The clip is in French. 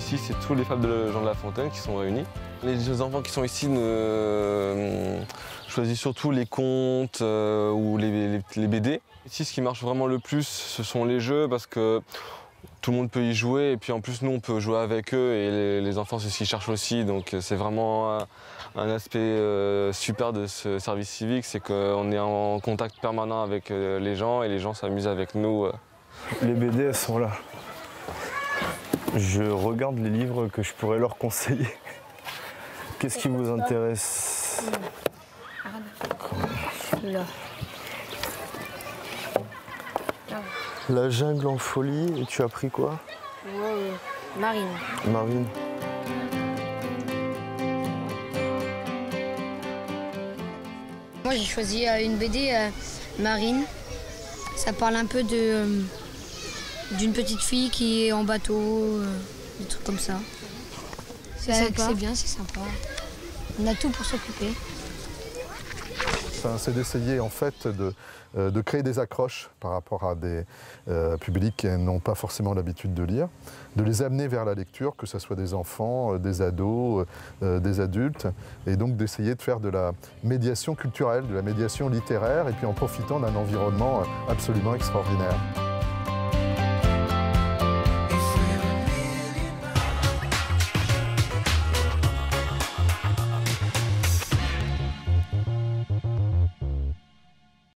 surtout les fables de Jean de La Fontaine qui sont réunies. Les enfants qui sont ici euh, choisissent surtout les contes euh, ou les, BD. Ici, ce qui marche vraiment le plus, ce sont les jeux parce que tout le monde peut y jouer et puis en plus nous on peut jouer avec eux et les, enfants c'est ce qu'ils cherchent aussi donc c'est vraiment un, aspect super de ce service civique c'est qu'on est en contact permanent avec les gens et les gens s'amusent avec nous. Les BD elles sont là. Je regarde les livres que je pourrais leur conseiller. Qu'est-ce qui vous intéresse? La jungle en folie, et tu as pris quoi? Marine. Marine. Moi j'ai choisi euh, une BD euh, Marine. Ça parle un peu de euh, d'une petite fille qui est en bateau, des trucs comme ça. C'est bien, c'est sympa. On a tout pour s'occuper. C'est d'essayer en fait de, euh, de, créer des accroches par rapport à des euh, publics qui n'ont pas forcément l'habitude de lire, de les amener vers la lecture, que ce soit des enfants, euh, des ados, des adultes, et donc d'essayer de faire de la médiation culturelle, de la médiation littéraire, et puis en profitant d'un environnement absolument extraordinaire.